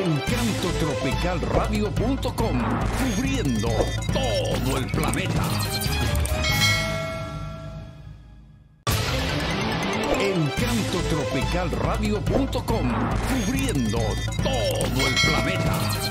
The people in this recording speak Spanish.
EncantosTropicalRadio.com Cubriendo todo el planeta. Encantotropicalradio.com, Cubriendo todo el planeta.